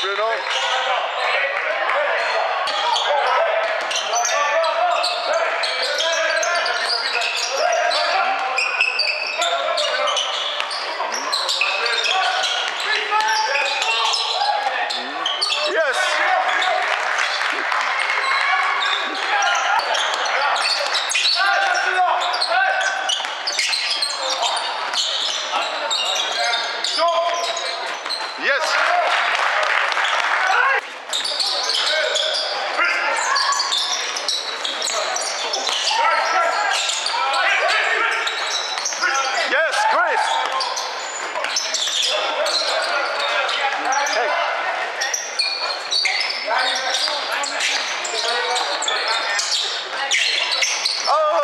Bruno. Yes. Hey. Oh.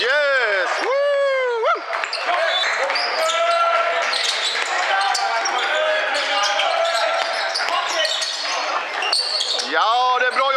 Yes. Ja, det är bra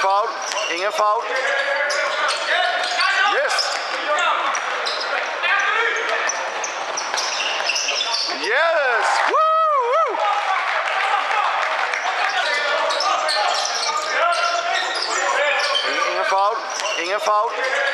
fout. Inge fout. Yes. Yes. Woo, woo. Inge fout. Inge fout.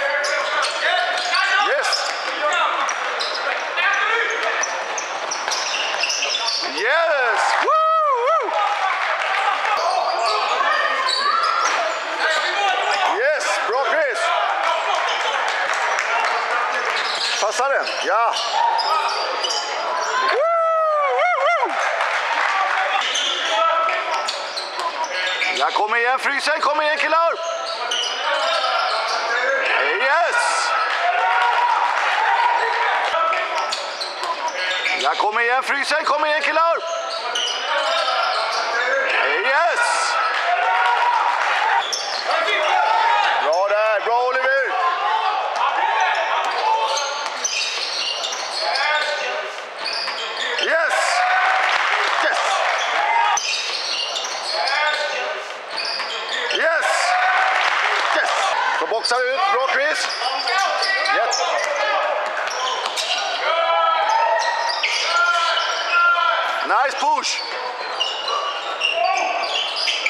Ja. Ja, kom igen frysen, kom igen killar. Yes. Ja, kom igen frysen, kom igen killar. Nice push.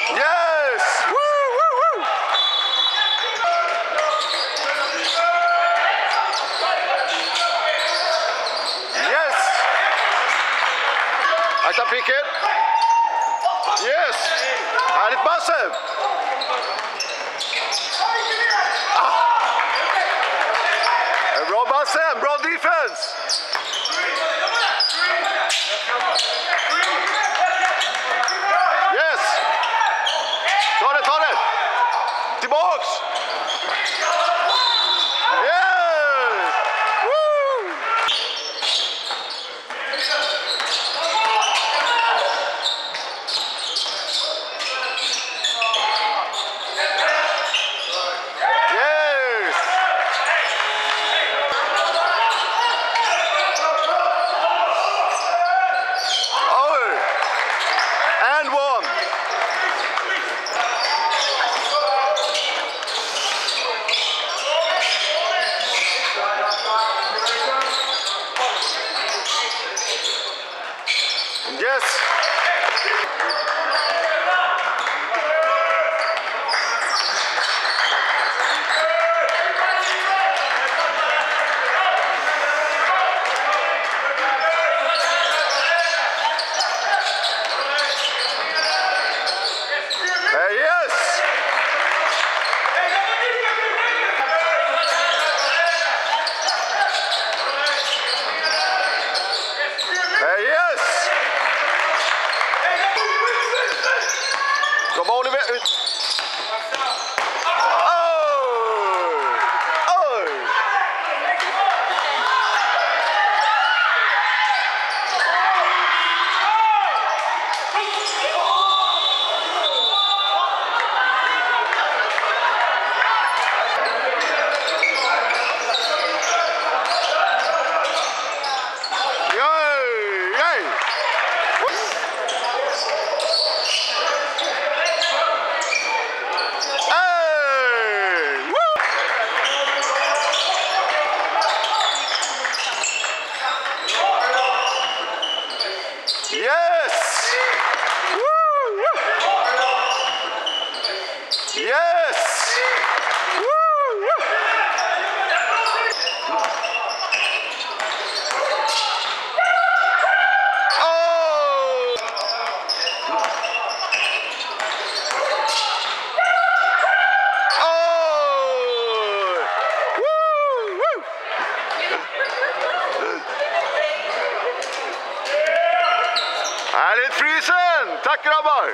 Yes. Woo, woo, woo. Yes. Akta picket. Yes. Härligt Basse. Ah. Bra Basse, bra defense. Yes. Ta det, ta det. Tillbaks. Yes. Woo. Yes. Yes. Uh, yes. Uh, yes. Kom Oliver Yes! Härligt frysen! Tack grabbar!